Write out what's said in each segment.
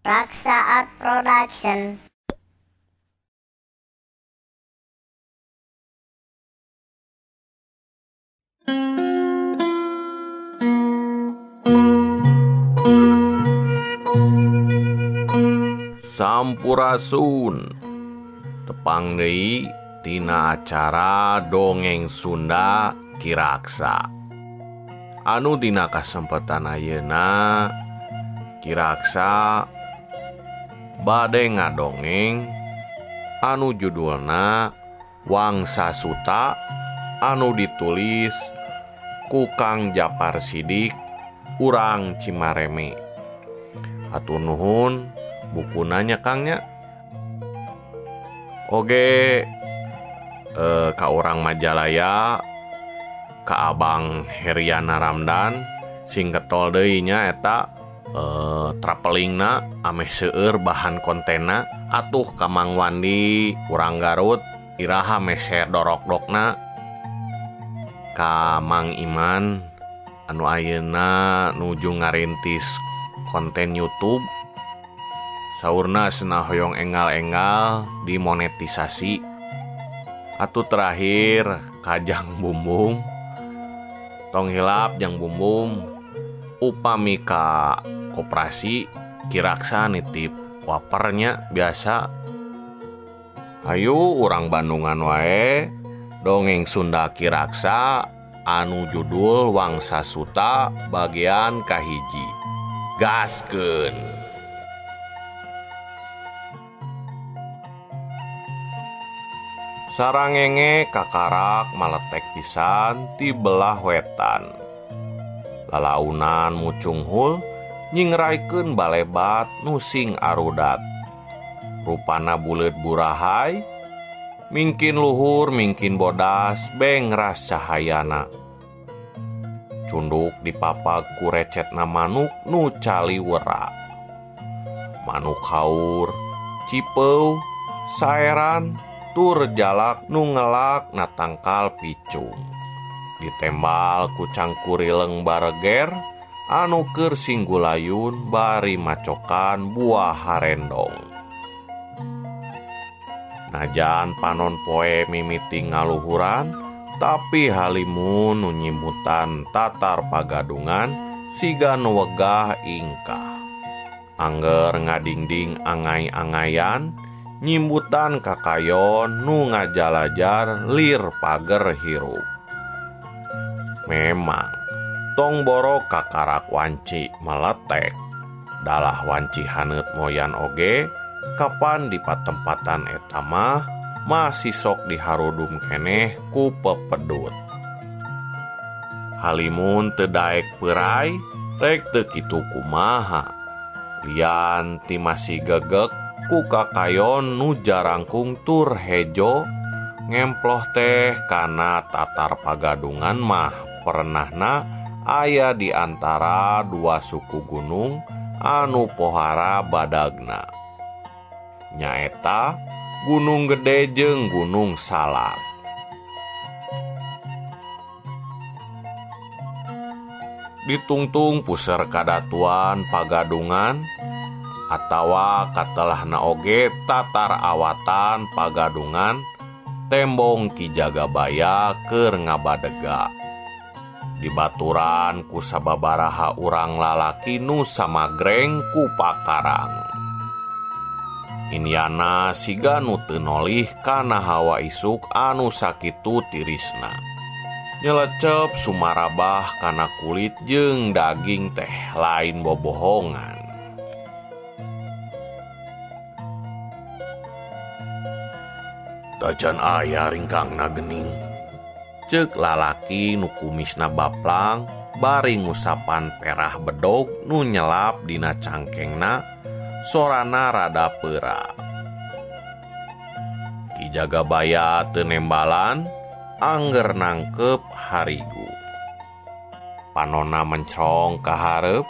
Raksa Art Production. Sampurasun. Tepang deui tina acara dongeng Sunda Kiraksa. Anu dina kasempatan ayeuna Kiraksa bade ngadongeng. Anu judulna Wangsa Suta. Anu ditulis kukang Japar Sidik urang Cimareme. Atuh Nuhun buku nanya Kangnya Oge eh, Ka orang Majalaya Ka Abang Heriana Ramdan singketol deinya eta. Eh, uh, travelingna ameh seueur bahan kontena atuh Kamang Wandi kurang Garut Iraha meser dorok-dokna Kamang Iman anu Ayeuna nuju ngarintis konten YouTube sauna Senahoyong engal-engal dimonetisasi Atuh terakhir Kajang Bumbum Tong Hilap yang Bumbum upamika koperasi kiraksa nitip wapernya biasa. Ayo orang Bandungan wae dongeng Sunda Kiraksa anu judul Wangsa Suta bagian kahiji. Gasken sarangenge kakarak maletek pisan ti belah wetan lalaunan mucunghul nyingraikeun balebat nusing arudat. Rupana bulet burahai mingkin luhur mingkin bodas bengras cahayana. Cunduk dipapag ku recetna manuk nu caliwera manuk haur cipeu saeran tur jalak nu ngelak na tangkal picung. ditembal kucangkuri lengbarger anuker singgulayun bari macokan buah harendong. Najan panon poe mimiti ngaluhuran tapi halimun nunyimutan tatar pagadungan siga nuwegah ingkah. Angger ngadingding angai-angayan nyimbutan kakayon nu ngajalajar lir pager hirup. Memang. Tong borok kakarak wanci meletek. Dalah wanci hanet moyan oge kapan di patempatan etamah masih sok diharudum keneh ku pepedut. Halimun tedaek perai rek teu kitu kumaha. Lian ti masih gegek kakayon nu jarangkung tur hejo ngemploh teh karena Tatar pagadungan mah perenahna aya di antara dua suku gunung anu pohara badagna. Nyaeta Gunung Gede jeung Gunung Salak. Ditungtung puser kadatuan pagadungan atawa katelah naoge tatar awatan pagadungan tembong Kijagabaya ke Ngabadega. dibaturan kusababaraha urang lalaki nu sama grengku pakarang. Indiana siga nutenolih kana hawa isuk anu sakitu tirisna. Nyelecep Sumarabah kana kulit jeung daging teh lain bobohongan. Dajan ayah ringkang nagening cek lalaki nukumisna baplang bari ngusapan perah bedog nu nyelap dina cangkengna sorana rada pera Kijaga baya tenembalan angger nangkep harigu. Panona mencrong kaharep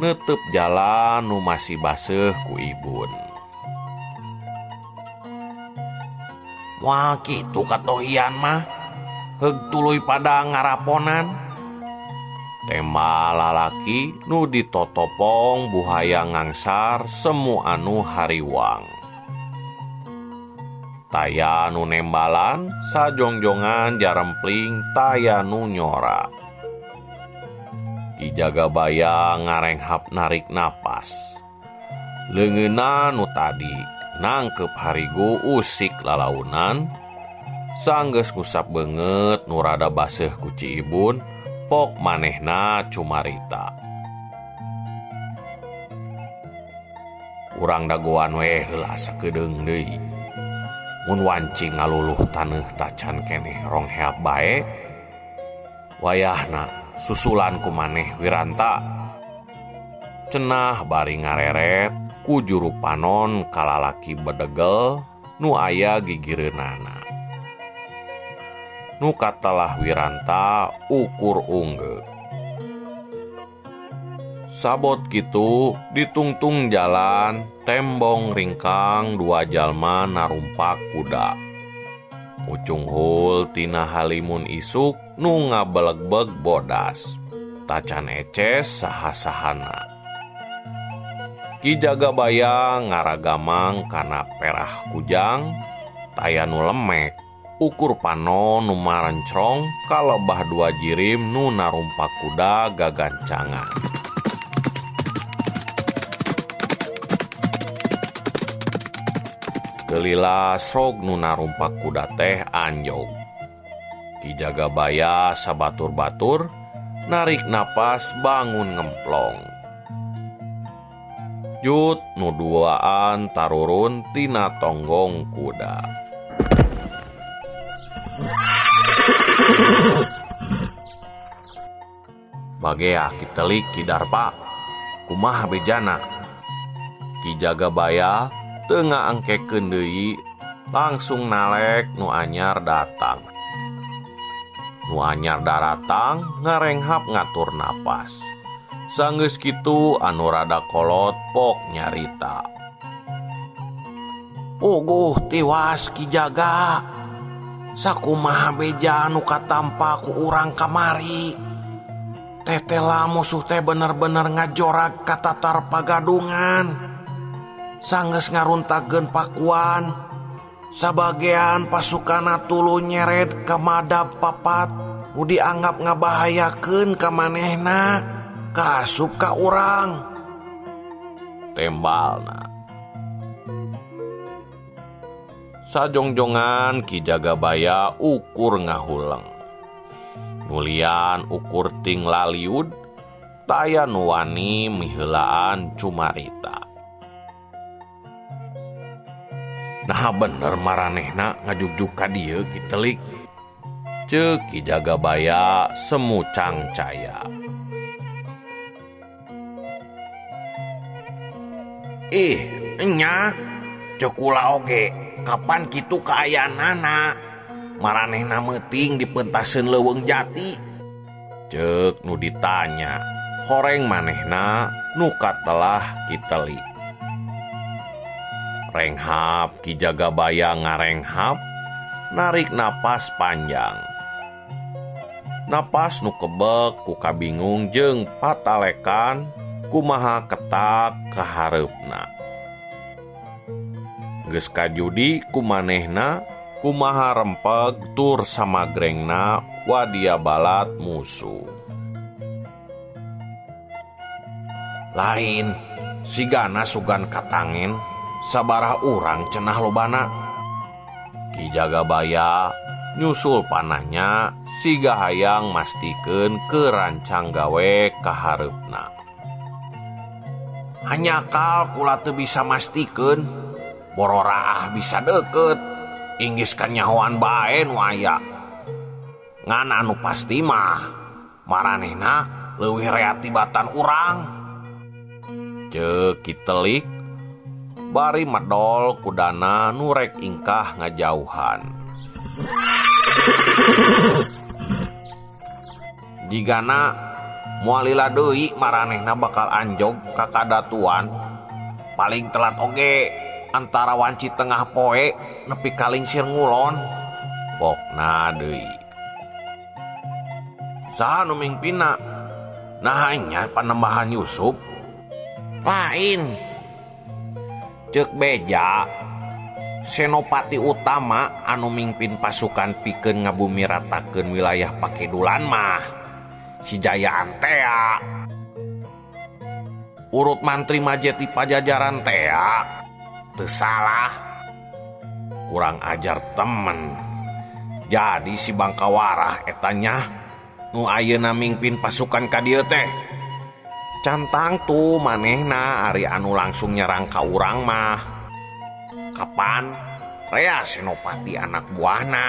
nutup jalan nu masih baseh ku ibun. Wah gitu katohian mah. tulu pada ngaraponan. Tema lalaki nu ditotopong buhaya ngangsar semu anu hariwang. Taya nu nembalan sajongjongan jarempling taya nu nyora. Ijaga baya ngarenghap narik napas. Lengenan nu tadi nangkep harigu usik lalaunan. sangges kusap banget nurada baseh kuci Ibun pok manehna cumarita urang dagoan heula sekedeng deui Mun wancing ngaluluh tanah tacan keneh rong heap bae. wayahna susulanku maneh wiranta cenah bari ngareret ku juru panon kalalaki bedegel nu aya gigireunana. nukatalah wiranta ukur ungge. Sabot gitu ditungtung jalan tembong ringkang dua jalma narumpak kuda. Ucunghul tina halimun isuk nu ngabeleg-beg bodas. Tacan eces saha-sahana. Kijaga bayang ngaragamang kana perah kujang tayanu lemek. Ukur panon nu marencrong kalebah dua jirim nu narumpak kuda gagancangan. Gelila srog nu narumpak kuda teh anjog Kijaga baya sabatur-batur narik napas bangun ngemplong. Yut nu duaan tarurun tina tonggong kuda Bagea kitelik Kidarpa kumaha bejana. Kijaga baya tengah angkeken deui langsung nalek nu anyar datang. Nu anyar daratang ngarenghap ngatur napas. Sanggeus kitu anu rada kolot pok nyarita. Puguh tiwas ki Kijaga saku anu katampa ku urang kamari. Tetela musuh teh bener-bener ngajorak katatar pagadungan. Sanggeus ngaruntagen pakuan. Sebagian pasukan tulu nyeret kemadab papat. Nu dianggap ngabahayakeun ka manehna. Kasup ka urang. Tembalna. sajongjongan kijagabaya ukur ngahulang. Nulian ukurting laliud taya nuwani mihelaan cumarita. Nah bener maranehna ngajugjuk ka dieu gitelik cek kijagabaya semucang caya. Ih nya cekula oge. Kapan gitu keayaan nana maraneh nameting dipentasen leweng jati. Cek nu ditanya horeng manehna? Nu telah kiteli. Renghap kijaga bayang ngarenghap narik napas panjang. Napas nu kebek ku kabingung jeng patalekan kumaha ketak keharepna. geska judi kumanehna kumaha rempeg tur sama grengna wadia balat musuh. Lain sigana sugan katangen sabarah urang cenah lobana. Kijaga baya nyusul panahnya siga hayang mastikan ke rancang gawe kaharepna hanya kal kula teu bisa mastikan bororah bisa deket. Inggris bae baen waya. Ngan anu pasti mah maranehna leuwih reati batan urang cekitelik bari medol kudana nurek ingkah ngajauhan. Jigana mualila deui maranehna bakal anjog ka kadatuan. Paling telat oge. Antara wanci tengah poe nepi kaling sir ngulon. Pokna deui. Saha nu mingpina Nahnya panembahan Yusuf. Lain. Cek beja Senopati utama anu mimpin pasukan piken ngabumi rataken wilayah pakai Dulan mah sijaya Antea. Urut mantri Majeti Pajajaran Tea tersalah kurang ajar temen. Jadi si Bangkawarah etanya nu ayeuna mimpin pasukan ka dieu teh. Cantang tuh manehna Ari anu langsung nyerang ka urang mah. Kapan? Rea Senopati anak buahna.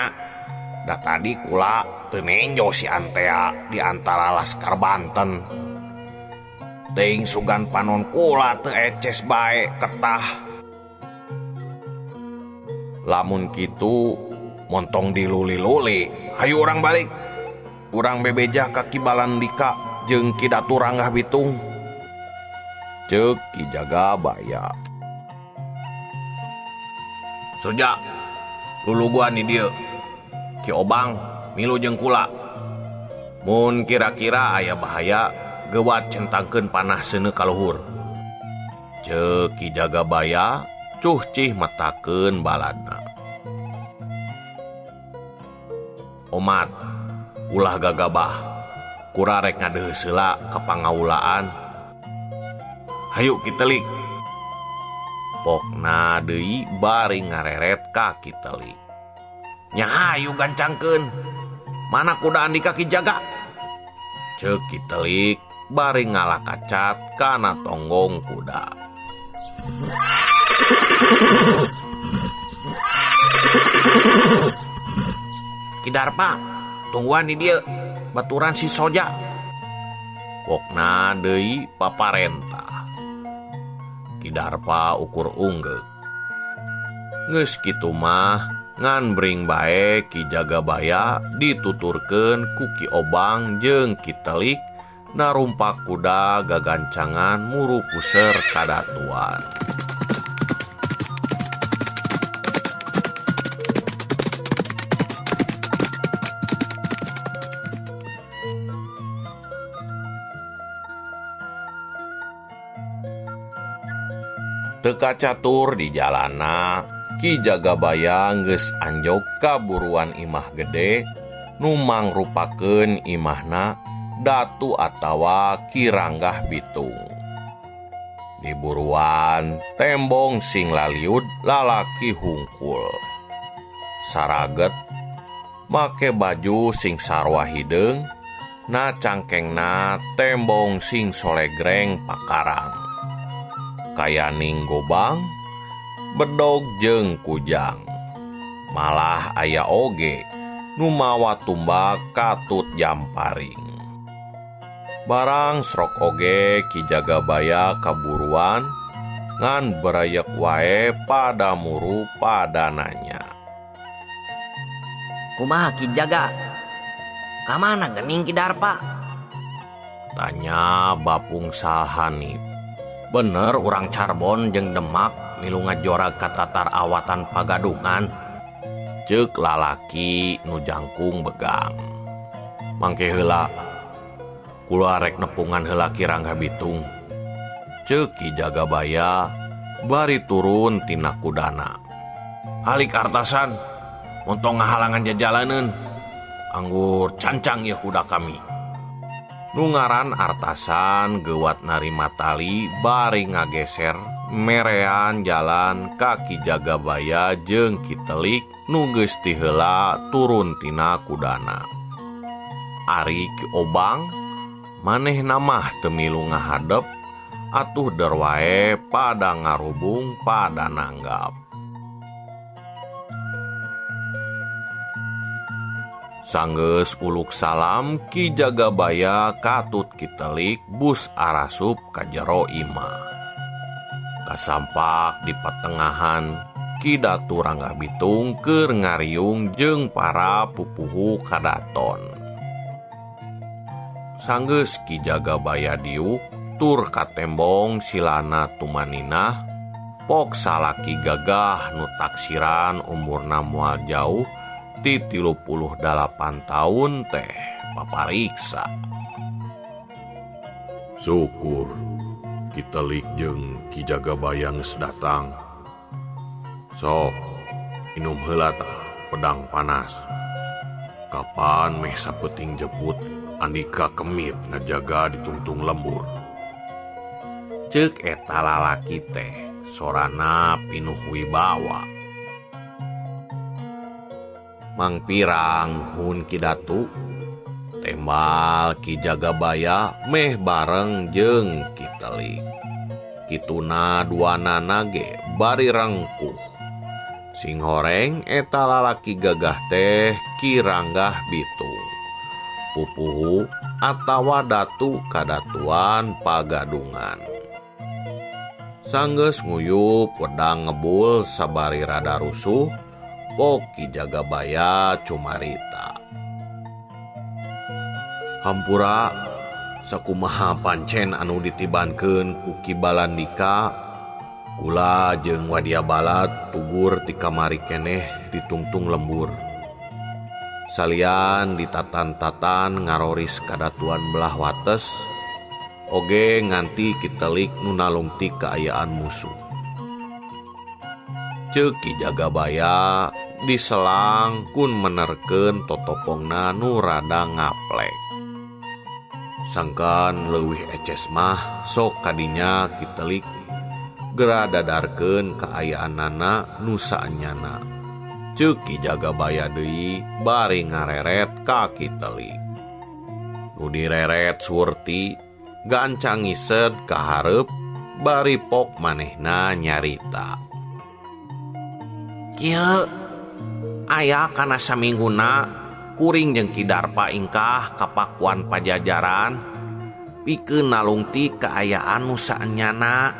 Da tadi kula tenenjo si Antea di antara Laskar Banten. teuing sugan panon kula teu eces bae ketah. lamun Kitu montong diluli-luli. Ayo orang balik. Kurang bebeja kaki balan dika kidatu ranggah Bitung. Ceki jaga baya. Sejak lulu gua nih dia. Ciobang milu jengkula Mun kira-kira ayah bahaya gewat centangkan panah sene kaluhur. Ceki jaga baya. Cuh cih matakeun balana. Omat, ulah gagabah, kurarek ngadeh sela kepangaulaan. Hayu kitelik. Pokna deui bari ngareret ka kitelik. Nyahayu gancangkeun. Mana kudaan di kaki jaga? Cek kitelik bari ngalakacat kana tonggong kuda. Kidarpa tungguan di dia baturan si soja. Wokna Dei paparentah Kidarpa ukur unggul Ngeskitu mah ngan bring baik Kijaga baya dituturken kuki obang jeng Kitelik narumpak kuda gagancangan muru puser kadatuan. teka catur di jalana. Ki jaga bayang geus anjog kaburuan imah gede numang rupaken imahna datu atawa kiranggah bitung. Di buruan tembong sing laliud lalaki hungkul. Saraget make baju sing sarwa hideng na cangkengna tembong sing solegreng pakarang. Kayaning gobang bedog jeng kujang. Malah aya oge numawa tumbak katut jamparing barang srok oge kijaga baya kaburuan ngan berayak wae pada muru pada nanya. Kumaha kijaga? Kamana gening kidarpa tanya bapung sahanip bener orang Carbon jeung Demak milunga ka katatar awatan pagadungan. Cek lalaki nujangkung begang. Mangke hela kula rek nepungan hela kirangga bitung ceki jaga baya bari turun tina kudana. Halik artasan untuk ngahalangan jajalaneun. Anggur cancang ya kuda kami. Nu ngaran artasan gewat narima tali bari ngageser merean jalan kaki jagabaya jeng kitelik nuges tihela turuntina kudana. Ari obang maneh namah temilu ngahadep atuh derwae pada ngarubung pada nanggap. sangges uluk salam Ki jagabaya katut kitelik bus arasup kajjaro Ima. Kasampak di pertengahan Kidatu Rangga Bitung ke ngariung jeung para pupuhu kadaton sangges Kijagabaya diuk tur katembong silana tumaninah pok salaki gagah nu taksiran umurna mual jauh ti tilu puluh tahun teh papariksa. Syukur kita likjeng kijaga bayang sedatang. Sok, minum helata pedang panas. Kapan meh sapeting jeput Andika kemit ngajaga ditungtung lembur. Cek eta lalaki teh sorana pinuh wibawa. Mang pirang Hun Kidatu Ki Jagabaya meh bareng jeng Kiteli Kituna dua nanage bari rengkuh Sing horeng eta lalaki gagah teh kiranggah bitung Pupuhu atawa datu kadatuan pagadungan. Sangges nguyup pedang ngebul sabari rada rusuh Poki Jagabaya Cumarita. Hampura sakumaha pancen anu ditibankeun ku balandika Kula jeung Wadia Balat tugur ti kamari keneh ditungtung lembur. Salian ditatan-tatan ngaroris kadatuan belah wates, oge nganti kitelik nunalungti keayaan musuh. ceki jagabaya diselang kun menerken totopongna nu rada ngaplek. Sangkan leuwih eces mah sok kadinya kitelik geradadarken keayaan nana nusanyana ceki jagabaya deui bari ngareret ka kitelik. Nu direret surti gancang ngised kaharep bari pok manehna nyarita. Kia ayaah karena samingguna kuring jeung Kidarpa ingkah kapakuan pajajaran. Pike nalungti keayaan nusaanyana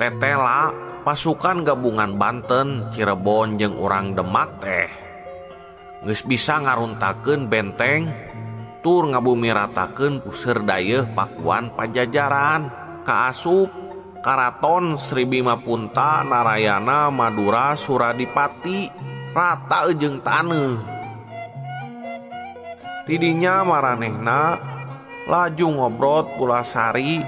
tetela pasukan gabungan Banten Cirebon jeung urang Demak teh. Geus bisa ngaruntaken benteng tur ngabumirataken puseur dayeh pakuan pajajaran. Kaasup Karaton Sri Bima Punta Narayana Madura Suradipati. Rata ujeng taneuh. Tidinya maranehna laju ngobrot pulasari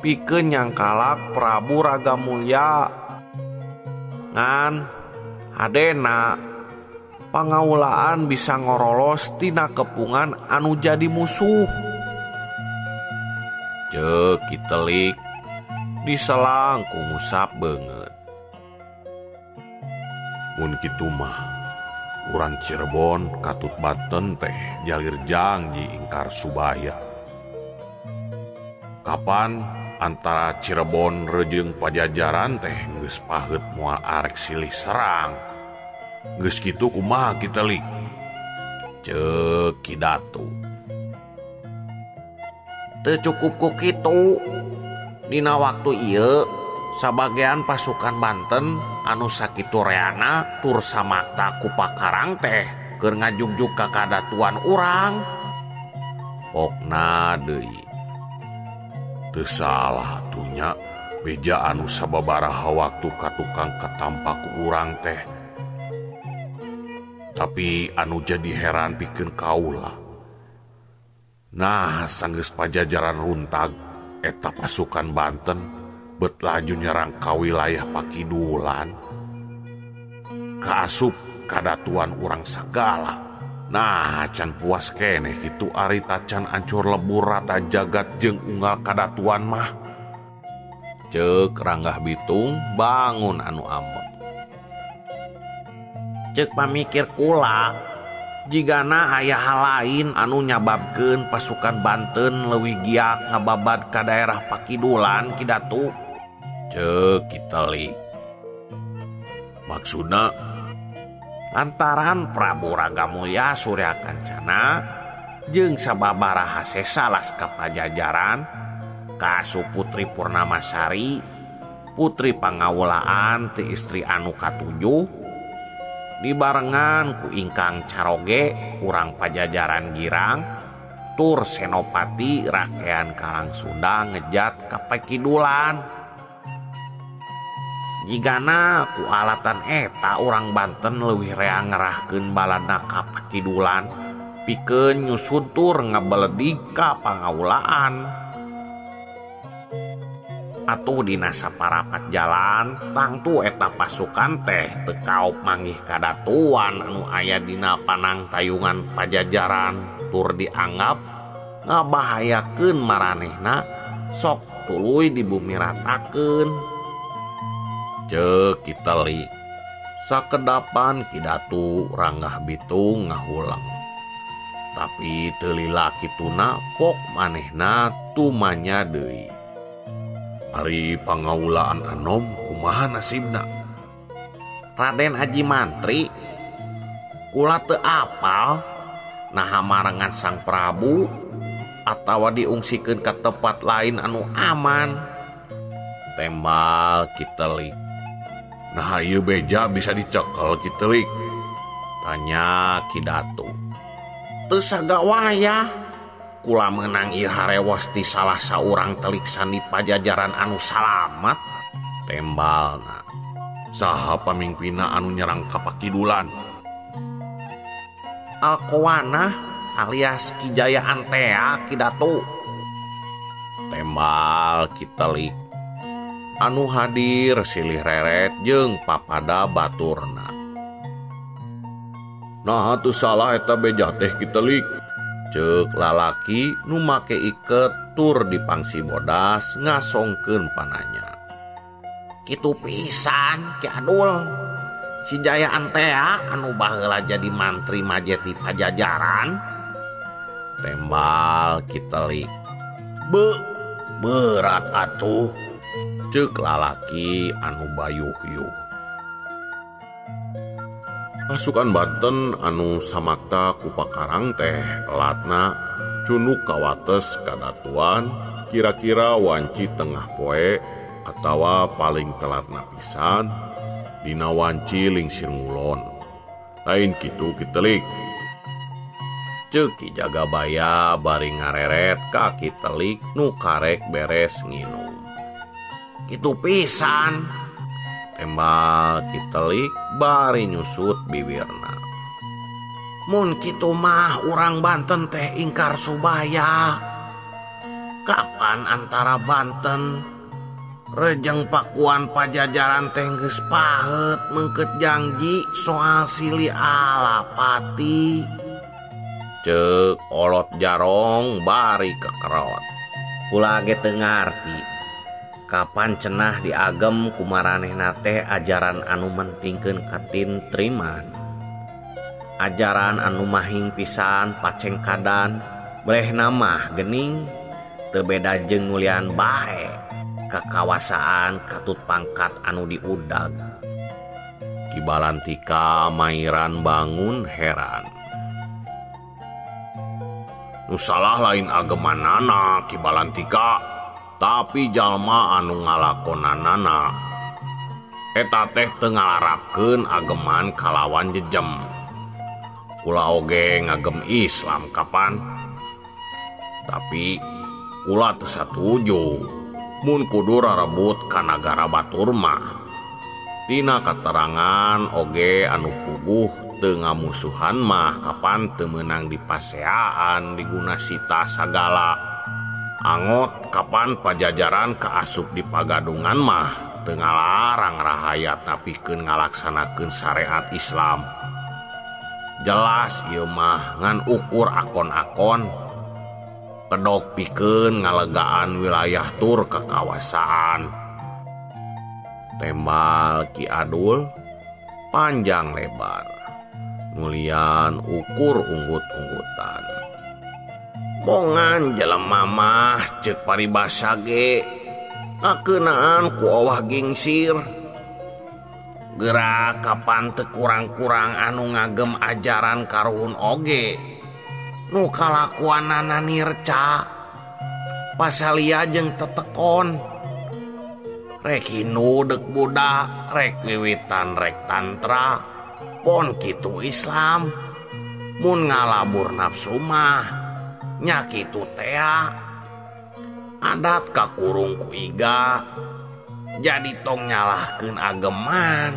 pikeun nyangkalak Prabu Raga Mulya. Ngan hadena pangaulaan bisa ngorolos tina kepungan anu jadi musuh. Cek kitelik diselang ku ngusap banget Mun kitu mah urang Cirebon katut Banten teh jalir janji ingkar Subaya. Kapan antara Cirebon rejeng pajajaran teh geus pahet moal arek silih serang? Geus kitu kumaha kita li? Cek kidatu teu cukup ku kitu. Dina waktu ieu sabagean pasukan Banten anu sakitu Reana ku Pakarang teh keur ngajugjug ka kadatuan urang. Pokna deui. Teu salah tunya beja anu sababaraha waktu ka tukang katampaku urang teh tapi anu jadi heran pikeun Kaula nah sanggeus pajajaran runtag eta pasukan Banten bet laju nyerang ka wilayah Pakidulan. Kaasup kadatuan urang segala nah can puas keneh itu Ari tacan ancur lebur rata jagat jeng unggal kadatuan mah. Cek ranggah bitung bangun anu ambek. Cek pamikir kula. jigana ayah hal lain anu nyababkeun pasukan Banten leuwih giak ngababat ka daerah Pakidulan Kidatu. Cekitali maksudna? Lantaran Prabu Raga Mulya Surya Kancana jeung sababaraha sesalas ke pajajaran kasu Putri Purnamasari Putri Pangawulaan ti istri anu katujuh dibarengan ku ingkang caroge urang pajajaran girang. Tur senopati rakean Karang Sunda ngejat kapekidulan jigana ku alatan eta orang Banten lewih rea ngerahken balada kapekidulan piken nyusuntur ngebeledik ka pangaulaan. atuh dinasa parapat jalan tangtu eta pasukan teh tekaup manggih kadatuan anu aya dina panang tayungan pajajaran. Tur dianggap ngabahayakeun maranehna sok tuluy di bumi ratakeun. Cek kita li sakedapan kidatu ranggah bitung ngahulang. Tapi telila kituna pok manehna tumanya deui. Ari pangaulaan Anom kumaha nasibna? Raden Haji Mantri kula teu apal naha marangan Sang Prabu atawa diungsikeun ke tempat lain anu aman. Tembal kitelik. Nah ieu beja bisa dicekel kitelik. Tanya kidatu. Teu sagawaya kula menang Iharewasti salah seorang teliksan di pajajaran anu salamat? Tembalna. Saha pamimpina anu nyerang kapakidulan? Alkowana alias Kijaya Antea Kidatu. Tembal kitalik anu hadir silih reret jeung papada baturna. Nah tuh salah eta beja teh kitalik cek lalaki numake iket tur di pangsi bodas ngasongken pananya. Kitu pisan ke Adul. Si Jaya Antea ah, anu baheula jadi mantri majeti pajajaran. Tembal kiteli be berat atuh. Cek lalaki anu bayuh yuk pasukan Banten anu samakta kupakarang teh latna cunuk kawates kadatuan kira-kira wanci tengah poe atawa paling telatna pisan Dina wanci lingsir ngulon. Lain gitu kitelik. Ceki jaga baya bari ngareret kaki telik nu karek beres nginum. Itu pisan. Tembal kitelik bari nyusut bibirna. Mun kitu mah orang Banten teh ingkar subaya. Kapan antara Banten? Rejeng Pakuan Pajajaran teh geus pahet mengket janji soal sili alapati. Cek olot jarong bari kekerot. Pula ge ngarti Kapan cenah diagem kumaranehnaeh ajaran anu mentingken katin Triman ajaran anu mahing pisan paceng kadan breh nama gening tebeda jeng mulian bae. Kekawasaan katut pangkat anu diudag. Kibalantika Mairan bangun heran. Nusalah lain ageman kibalantika tapi jalma anu ngalakonanana. Eta teh tengalarapkeun ageman kalawan jejem. Kula oge ngagem Islam kapan? Tapi kula teu satuju mun kudu rarebut ka nagara Batur mah. Tina katerangan oge anu puguh teu ngamusuhan mah kapan teu meunang di paseaan diguna sita sagala. Angot kapan pajajaran keasup di Pagadungan mah? Tengal larang rahayat napiken ngalaksanakan syariat Islam. Jelas Imah ngan ukur akon-akon. Kedok piken ngalegaan wilayah tur kekawasaan. Kawasaan tembal Kiadul panjang lebar. Mulian ukur unggut-unggutan. bongan jalan mamah cek paribasage akenaan ku awah gingsir. Gerak kapan te kurang-kurang anu ngagem ajaran karuhun oge. Nu kalakuanana nirca pasalia jeung tetekon. Rek hinu dek budak rek wiwitan rek tantra. Pon kitu Islam. Mun ngalabur nafsu mah. nyakitu tea ah. adat kakurung kuiga jadi tong nyalahkan ageman.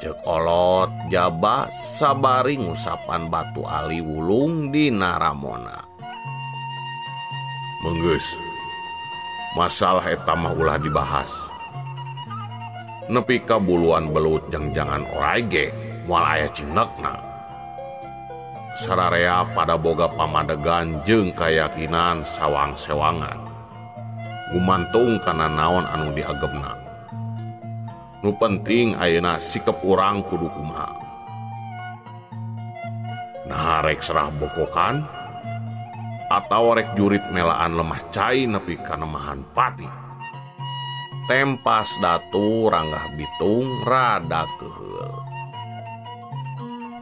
Cek olot jaba sabari ngusapan batu ali wulung di naramona. Menggus masalah etamah ulah dibahas. Nepi kabuluan belut jang-jangan orage mual ayah cindakna sararea pada boga pamadegan jeung kayakinan sawang-sewangan. Gumantung karena naon anu diagemna nu penting ayeuna sikap urang kudu kumaha. Nah rek serah bokokan atau rek jurit melaan lemah cai nepi kanemahan pati. Tempas datu ranggah bitung rada kehel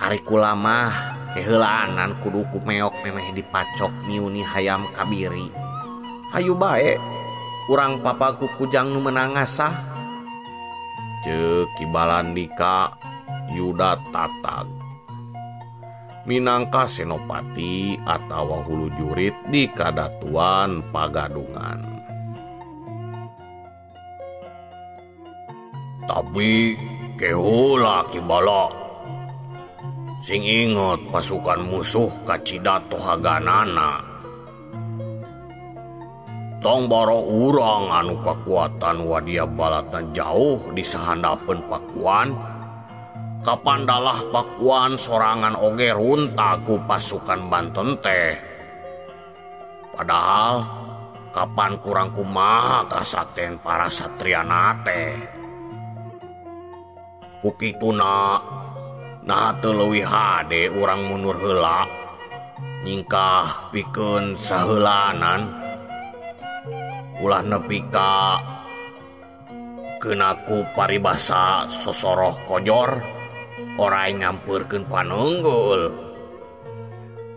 Ariikulamah kehelaanan kuduku meok memeh dipacok niuni hayam kabiri. Ayu baik kurang papaku kujang numenangasah cekibalandika Yuda Tatag. Minangka Senopati atau hulu jurit di Kadatuan Pagadungan. Tapi kehula kibala sing ingot pasukan musuh kacidathagana Tongbaro urang anu kekuatan wadia balatan jauh disahandapen Pakuan. Kapandalah Pakuan sorangan oge runtaku pasukan Banten teh. Padahal kapan kurang kumaha kasaten para Satrianate Kuki kukituna nah telewih hade orang mundur hela nyingkah pikun sahelanan ulah nepika kenaku paribasa sosoroh kojor orang nyampurkan panunggul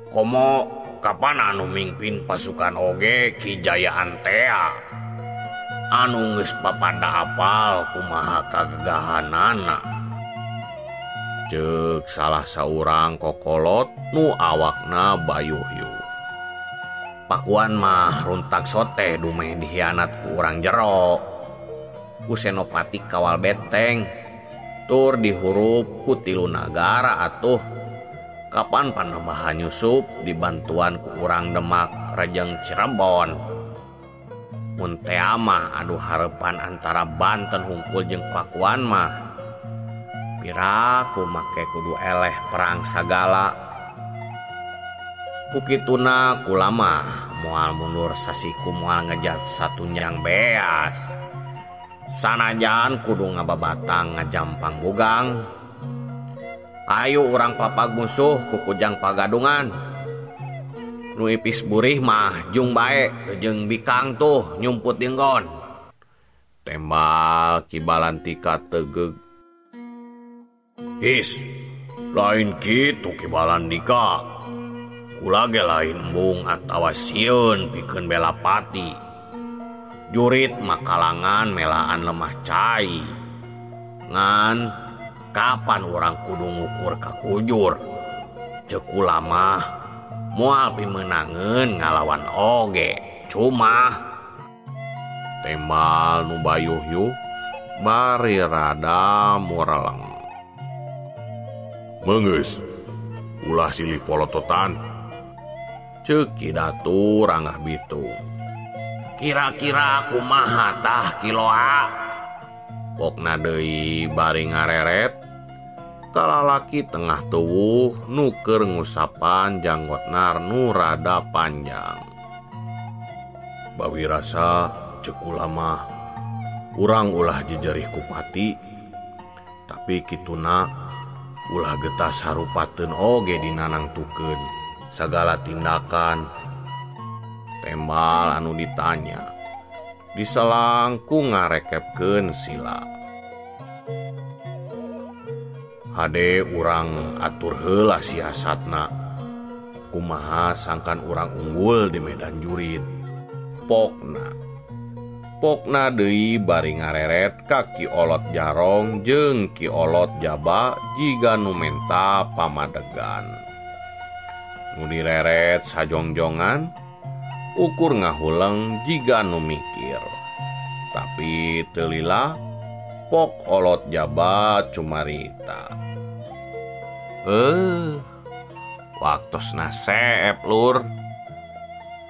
komo kapan anu mimpin pasukan oge kijayaan tea? Anu geus papanda apal kumaha kagahanana cek salah seorang kokolot nu awakna bayuhyu pakuan mah runtak sote dumeh dihianat ku urang jero. Ku senopati kawal beteng. Tur dihurup ku tilu nagara atuh. Kapan panambahan Yusuf dibantuan ku urang Demak Rejeng Cirebon. Munteamah aduh harepan antara Banten hungkul jeung Pakuan mah. piraku make kudu eleh perang sagala. Bukituna kulama mual mundur sasiku mual ngejat satu nyang beas. Sanajan kudu ngababatang ngajampang bugang Ayo orang papag musuh kukujang pagadungan. Nu ipis burih mah jung bae jeung bikang tuh nyumput dinggon. Tembal kibalan tika tegeg Is lain gitu kibalan nikah. Kulage lain embung atawa siun bikin belapati jurit makalangan melaan lemah cai. Ngan kapan orang kudu ngukur kakujur? Cekulamah mual pimenangen ngalawan oge cuma. Tembal nubayuh yuk bari rada mureleng menges ulah silih polototan. Cekidatu rangah bitung kira-kira aku mahatah kiloa Pokna deui bari ngareret. Kalalaki tengah tuwuh nuker ngusapan janggot nar nu rada panjang. Bawi rasa ceku lama. Urang ulah jejerih kupati tapi kituna ulah getas harupaten oge dinanang tuken segala tindakan tembal anu ditanya diselangku ngarekepken sila. Hade urang atur hela siasatna. Kumaha sangkan urang unggul di Medan jurit pokna. Pokna deui bari ngareret kaki olot jarong jeng Ki olot jaba jika numenta pamadegan. Nu direret sajongjongan ukur ngahuleng jika nu mikir. Tapi telila, pok olot jaba cumarita eh waktu nasep lur.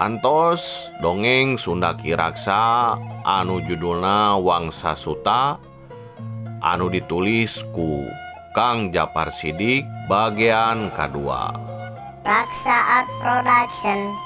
Antos dongeng Sunda Kiraksa anu judulna Wangsa Suta anu ditulis ku Kang Japar Sidik bagian kedua. Raksaat Production.